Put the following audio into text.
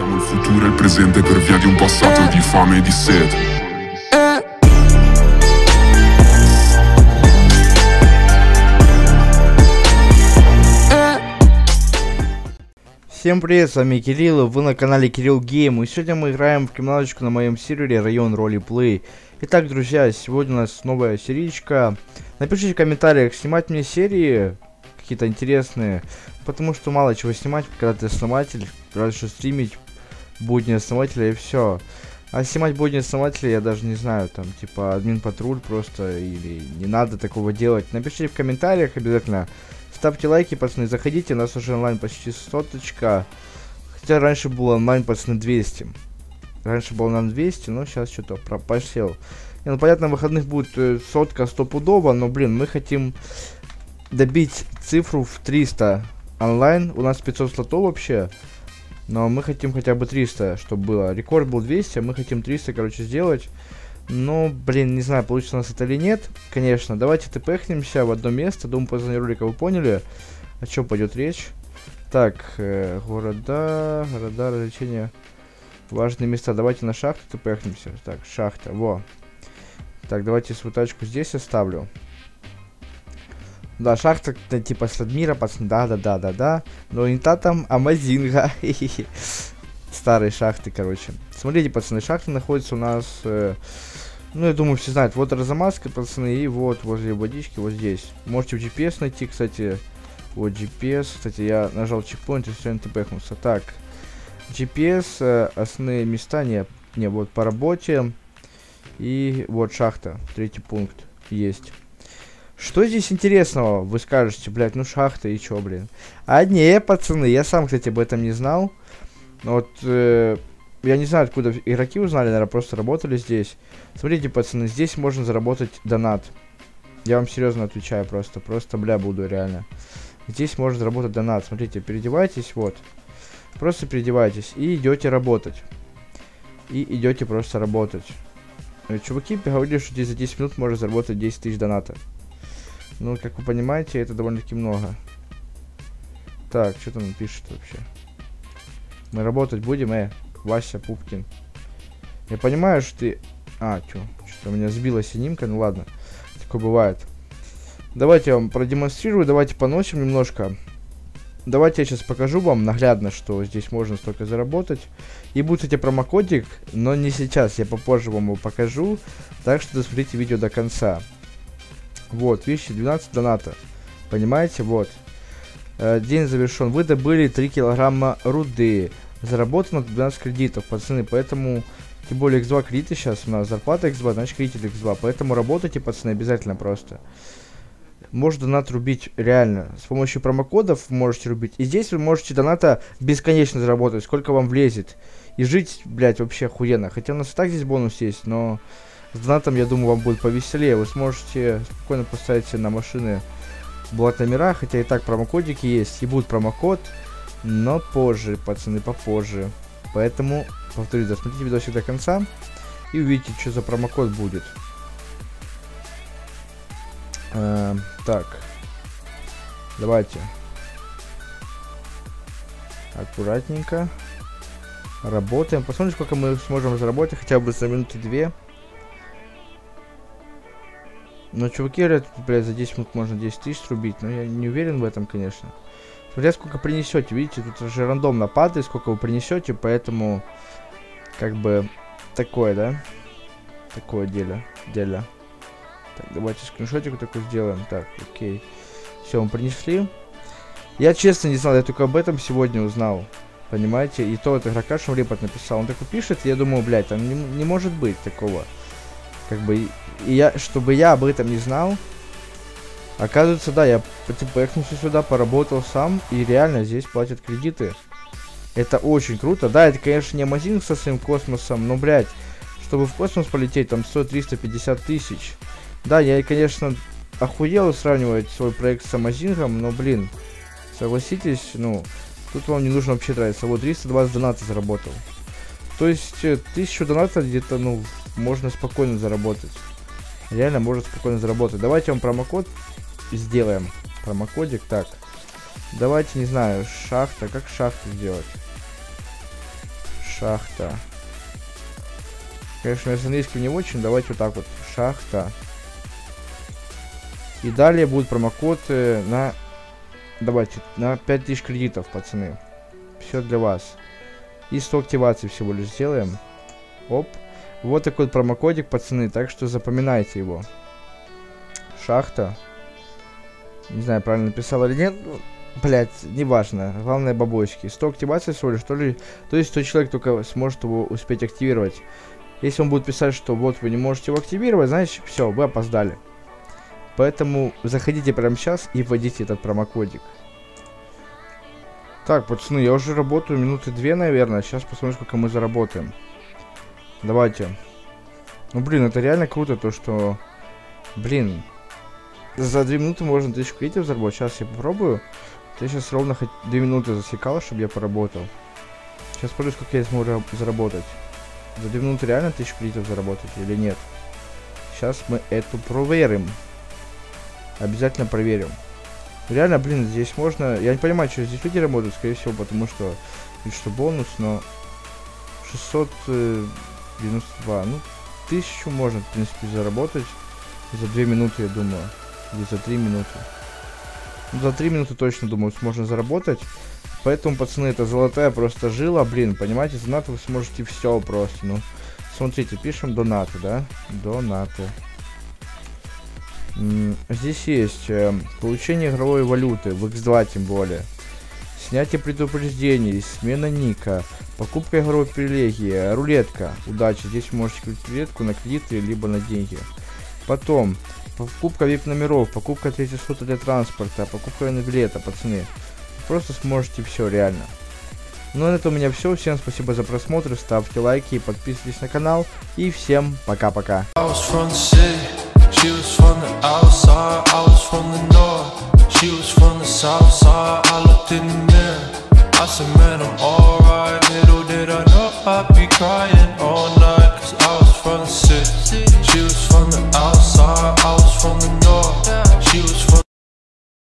Siamo il futuro e il presente per via di un passato di fame e di sete. Всем привет, с вами Кирилл, вы на канале Кирилл Гейм, и сегодня мы играем в криминалочку на моем сервере Район Ролеплей. Итак, друзья, сегодня у нас новая серичка. Напишите в комментариях, снимать мне серии какие-то интересные, потому что мало чего снимать, когда ты основатель, разве что стримить будни основателя и все. А снимать будни основателя я даже не знаю, там, типа, админ патруль просто, или не надо такого делать. Напишите в комментариях обязательно. Ставьте лайки, пацаны, заходите, у нас уже онлайн почти соточка. Хотя раньше было онлайн, пацаны, 200. Раньше было онлайн 200, но сейчас что-то пропасел. Не, ну, понятно, выходных будет э, сотка стопудово, но, блин, мы хотим добить цифру в 300 онлайн. У нас 500 слотов вообще. Но мы хотим хотя бы 300, чтобы было. Рекорд был 200, а мы хотим 300, короче, сделать. Ну, блин, не знаю, получится у нас это или нет. Конечно, давайте тпхнемся в одно место. Думаю, по названию ролика вы поняли, о чем пойдет речь. Так, э, города, города, развлечения, важные места. Давайте на шахту тпхнемся. Так, шахта, во. Так, давайте свою тачку здесь оставлю. Да, шахта, это, типа, Сладмира, пацаны, да-да-да-да-да. Но не та там Амазинга. Старые шахты, короче. Смотрите, пацаны, шахта находится у нас... Э, ну, я думаю, все знают. Вот размазка, пацаны, и вот возле водички, вот здесь. Можете в GPS найти, кстати. Вот GPS. Кстати, я нажал чекпоинт и все, НТПхнулся. Так. GPS, э, основные места, не, не, вот по работе. И вот шахта, третий пункт есть. Что здесь интересного? Вы скажете, блядь, ну шахта и чё, блин. А не, пацаны, я сам, кстати, об этом не знал. Вот, э, я не знаю, откуда игроки узнали, наверное, просто работали здесь. Смотрите, пацаны, здесь можно заработать донат. Я вам серьезно отвечаю просто, просто бля буду реально. Здесь можно заработать донат. Смотрите, переодевайтесь, вот. Просто переодевайтесь и идете работать. И идете просто работать. Э, чуваки говорили, что здесь за 10 минут можно заработать 10 тысяч доната. Ну, как вы понимаете, это довольно-таки много. Так, что там пишет вообще? Мы работать будем, э, Вася Пупкин. Я понимаю, что ты... А, что? Что-то у меня сбила синимка, ну ладно. Такое бывает. Давайте я вам продемонстрирую, давайте поносим немножко. Давайте я сейчас покажу вам наглядно, что здесь можно столько заработать. И будет, кстати, промокодик, но не сейчас, я попозже вам его покажу. Так что досмотрите видео до конца. Вот, видите, 12 доната. Понимаете, вот. Э, день завершен. Вы добыли 3 килограмма руды. Заработано 12 кредитов, пацаны, поэтому... Тем более x2 кредиты сейчас у нас. Зарплата x2, значит кредит x2. Поэтому работайте, пацаны, обязательно просто. Можно донат рубить реально. С помощью промокодов можете рубить. И здесь вы можете доната бесконечно заработать, сколько вам влезет. И жить, блядь, вообще охуенно. Хотя у нас и так здесь бонус есть, но... С донатом, я думаю, вам будет повеселее. Вы сможете спокойно поставить на машины блат номера, хотя и так промокодики есть. И будет промокод, но позже, пацаны, попозже. Поэтому, повторюсь, досмотрите видосик до конца и увидите, что за промокод будет. Э, так. Давайте. Аккуратненько. Работаем. Посмотрим, сколько мы сможем заработать хотя бы за минуты две. Но чуваки говорят, блядь, за 10 минут можно 10 тысяч рубить, но я не уверен в этом, конечно. Смотря сколько принесете, видите, тут же рандомно падает, сколько вы принесете, поэтому, как бы, такое, да? Такое дело, дело. Так, давайте скриншотик такой сделаем. Так, окей. Все, мы принесли. Я честно не знал, я только об этом сегодня узнал. Понимаете? И то вот игрока Шумрепот написал. Он такой пишет, я думаю, блядь, там не, не может быть такого. Как бы, и я, чтобы я об этом не знал, оказывается, да, я поехнулся сюда, поработал сам, и реально здесь платят кредиты. Это очень круто. Да, это, конечно, не Амазинг со своим космосом, но, блядь, чтобы в космос полететь, там стоит 350 тысяч. Да, я, конечно, охуел сравнивать свой проект с Амазингом, но, блин, согласитесь, ну, тут вам не нужно вообще тратиться. Вот, 320 донатов заработал. То есть, 1000 донатов где-то, ну, можно спокойно заработать. Реально можно спокойно заработать. Давайте вам промокод сделаем. Промокодик, так. Давайте, не знаю, шахта. Как шахту сделать? Шахта. Конечно, с английским не очень. Давайте вот так вот. Шахта. И далее будет промокод на... Давайте, на 5000 кредитов, пацаны. Все для вас. И 100 активаций всего лишь сделаем. Оп. Вот такой промокодик, пацаны, так что запоминайте его. Шахта. Не знаю, правильно написал или нет. Ну, Блять, неважно. Главное бабочки. 100 активаций всего лишь, что ли. То есть 100 человек только сможет его успеть активировать. Если он будет писать, что вот вы не можете его активировать, значит все, вы опоздали. Поэтому заходите прямо сейчас и вводите этот промокодик. Так, пацаны, я уже работаю минуты две, наверное. Сейчас посмотрим, сколько мы заработаем. Давайте. Ну, блин, это реально круто, то, что... Блин. За 2 минуты можно 1000 кредитов заработать. Сейчас я попробую. Ты сейчас ровно хоть 2 минуты засекал, чтобы я поработал. Сейчас посмотрю, сколько я смогу заработать. За 2 минуты реально 1000 кредитов заработать или нет? Сейчас мы эту проверим. Обязательно проверим. Реально, блин, здесь можно... Я не понимаю, что здесь люди работают, скорее всего, потому что... Что бонус, но... 600... 92. Ну, тысячу можно, в принципе, заработать за 2 минуты, я думаю. Или за 3 минуты. Ну, за 3 минуты точно, думаю, можно заработать. Поэтому, пацаны, это золотая просто жила. Блин, понимаете, донат вы сможете все просто. Ну, смотрите, пишем донаты, да? Донаты. Здесь есть э, получение игровой валюты в X2 тем более. Снятие предупреждений, смена ника, покупка игровой привилегии, рулетка, удачи. Здесь можете купить рулетку на кредиты, либо на деньги. Потом, покупка VIP номеров, покупка третьего сота для транспорта, покупка билета, пацаны просто сможете все реально. Ну на этом у меня все. Всем спасибо за просмотр. Ставьте лайки подписывайтесь на канал. И всем пока-пока. south side, I looked in the mirror. I said, man, I'm alright. Little did I know I'd be crying.